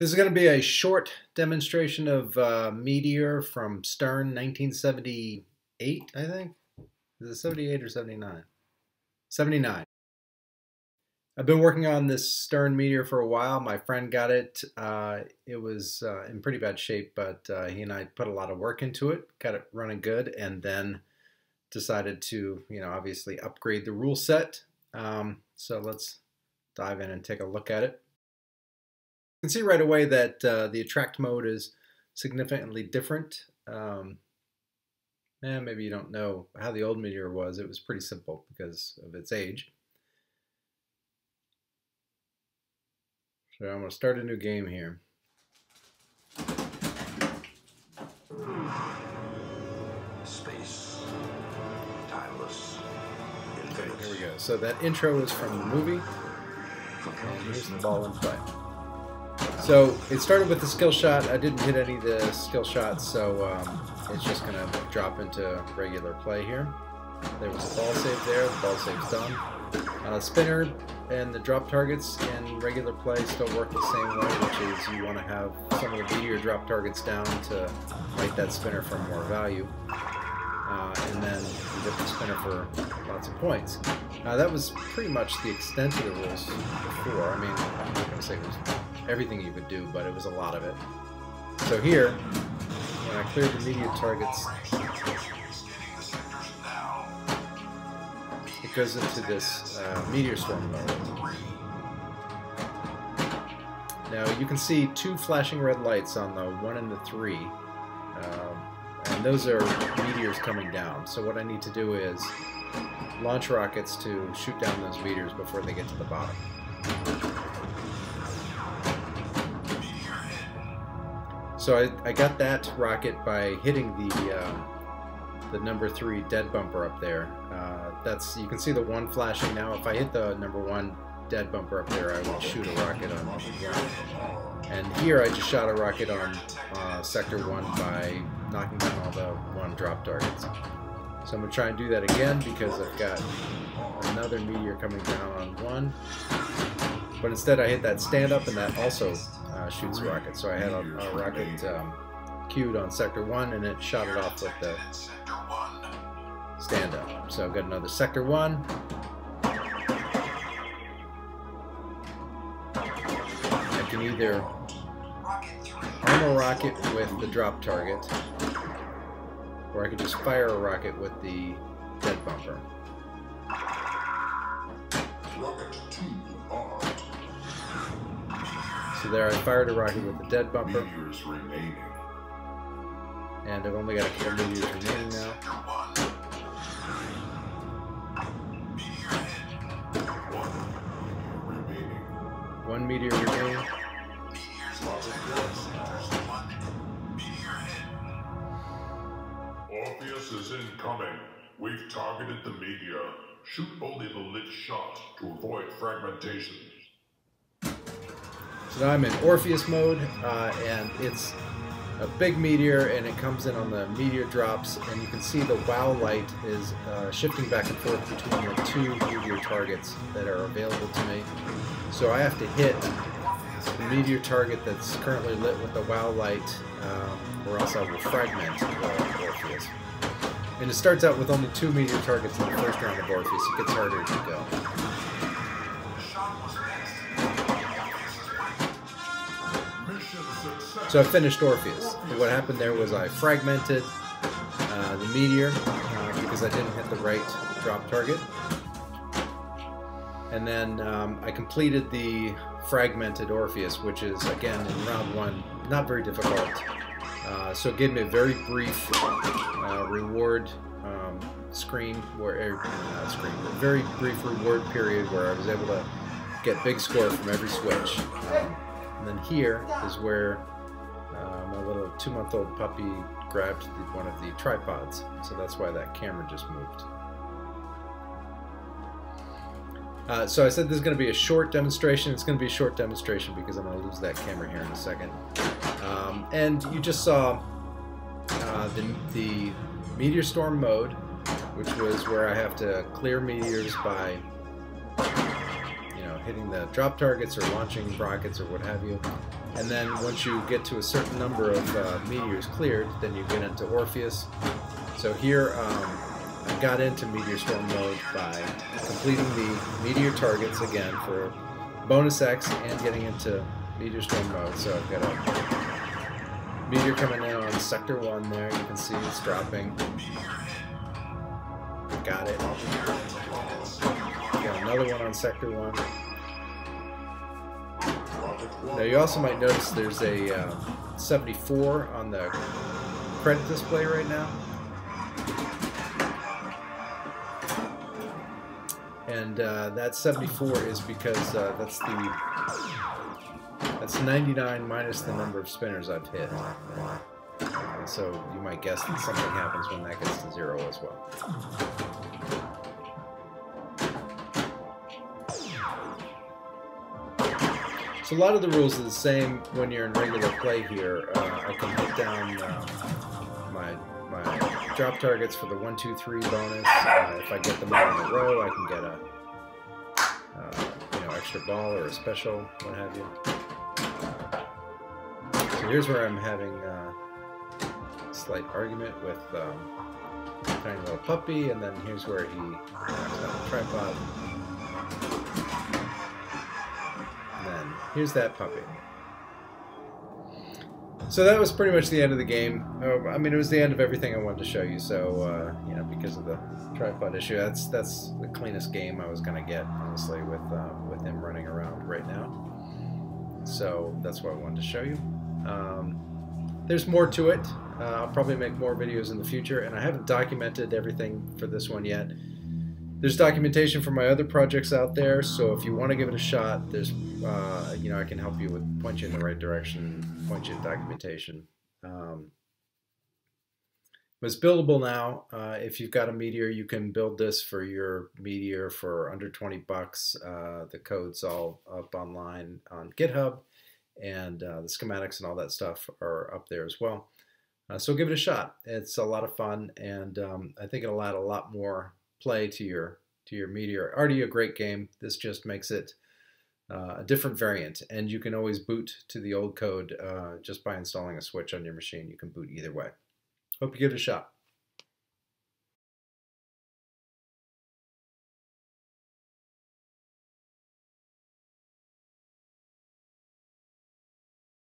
This is going to be a short demonstration of uh, Meteor from Stern 1978, I think. Is it 78 or 79? 79. I've been working on this Stern Meteor for a while. My friend got it. Uh, it was uh, in pretty bad shape, but uh, he and I put a lot of work into it, got it running good, and then decided to, you know, obviously upgrade the rule set. Um, so let's dive in and take a look at it can see right away that uh, the attract mode is significantly different. Um, eh, maybe you don't know how the old Meteor was. It was pretty simple because of its age. So I'm going to start a new game here. Space, timeless, Okay, here we go. So that intro is from the movie. And here's the ball in play. So it started with the skill shot. I didn't hit any of the skill shots, so um, it's just going to drop into regular play here. There was a ball save there. The ball save's done. Uh, spinner and the drop targets in regular play still work the same way, which is you want to have some of the meteor drop targets down to make that spinner for more value. Uh, and then you get the spinner for lots of points. Uh, that was pretty much the extent of the rules before. I mean, I'm not going to say it was everything you could do, but it was a lot of it. So here, when I cleared the meteor targets, it goes into this uh, meteor storm mode. Now you can see two flashing red lights on the 1 and the 3, um, and those are meteors coming down. So what I need to do is launch rockets to shoot down those meteors before they get to the bottom. So I, I got that rocket by hitting the uh, the number three dead bumper up there. Uh, that's you can see the one flashing now. If I hit the number one dead bumper up there, I will shoot a rocket on. And here I just shot a rocket on uh, sector one by knocking down all the one drop targets. So I'm gonna try and do that again because I've got another meteor coming down on one. But instead I hit that stand up and that also uh, shoots rockets. So I had a, a rocket um, queued on Sector 1 and it shot it off with the stand up. So I've got another Sector 1. I can either arm a rocket with the drop target, or I could just fire a rocket with the dead bumper. Rocket So there I fired a rocket with the dead bumper. And I've only got a couple meteors remaining now. One meteor remaining. Orpheus is incoming. We've targeted the meteor. Shoot only the lit shot to avoid fragmentation. So now I'm in Orpheus mode, uh, and it's a big meteor, and it comes in on the meteor drops, and you can see the wow light is uh, shifting back and forth between the two meteor targets that are available to me. So I have to hit the meteor target that's currently lit with the wow light, um, or else I will fragment uh, Orpheus. And it starts out with only two meteor targets in the first round of Orpheus. It gets harder to go. So I finished Orpheus. And what happened there was I fragmented uh, the meteor uh, because I didn't hit the right drop target. And then um, I completed the fragmented Orpheus, which is, again, in round one, not very difficult. Uh, so it gave me a very brief uh, reward um, screen, where, er, not screen, very brief reward period where I was able to get big score from every switch. Um, and then here is where uh, my little two-month-old puppy grabbed the, one of the tripods, so that's why that camera just moved. Uh, so I said this is going to be a short demonstration. It's going to be a short demonstration because I'm going to lose that camera here in a second. Um, and you just saw uh, the, the meteor storm mode, which was where I have to clear meteors by hitting the drop targets or launching rockets or what have you. And then once you get to a certain number of uh, meteors cleared, then you get into Orpheus. So here um, I got into Meteor Storm mode by completing the meteor targets again for bonus X and getting into Meteor Storm mode. So I've got a meteor coming in on Sector 1 there. You can see it's dropping. Got it. Got another one on Sector 1. Now you also might notice there's a uh, 74 on the credit display right now. And uh, that 74 is because uh, that's the that's 99 minus the number of spinners I've hit. So you might guess that something happens when that gets to zero as well. So a lot of the rules are the same when you're in regular play here. Uh, I can hit down uh, my my drop targets for the one, two, three bonus. Uh, if I get them all in a row, I can get a uh, you know extra ball or a special, what have you. So here's where I'm having uh, a slight argument with um, tiny little puppy, and then here's where he knocks the tripod. Here's that puppy. So that was pretty much the end of the game. Oh, I mean, it was the end of everything I wanted to show you. So, uh, you know, because of the tripod issue, that's that's the cleanest game I was gonna get, honestly, with uh, with him running around right now. So that's what I wanted to show you. Um, there's more to it. Uh, I'll probably make more videos in the future, and I haven't documented everything for this one yet. There's documentation for my other projects out there, so if you want to give it a shot, there's, uh, you know, I can help you with point you in the right direction, point you in documentation. Um, it's buildable now. Uh, if you've got a Meteor, you can build this for your Meteor for under 20 bucks. Uh, the code's all up online on GitHub, and uh, the schematics and all that stuff are up there as well. Uh, so give it a shot. It's a lot of fun, and um, I think it'll add a lot more play to your to your Meteor. Already a great game. This just makes it uh, a different variant, and you can always boot to the old code uh, just by installing a switch on your machine. You can boot either way. Hope you give it a shot.